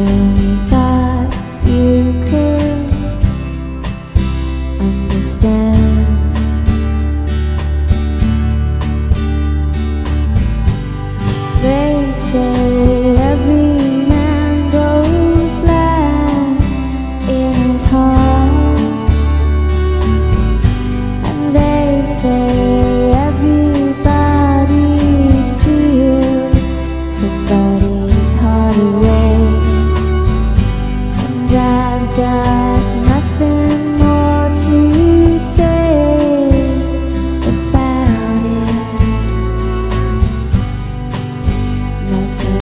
only you could understand. They say menjaga.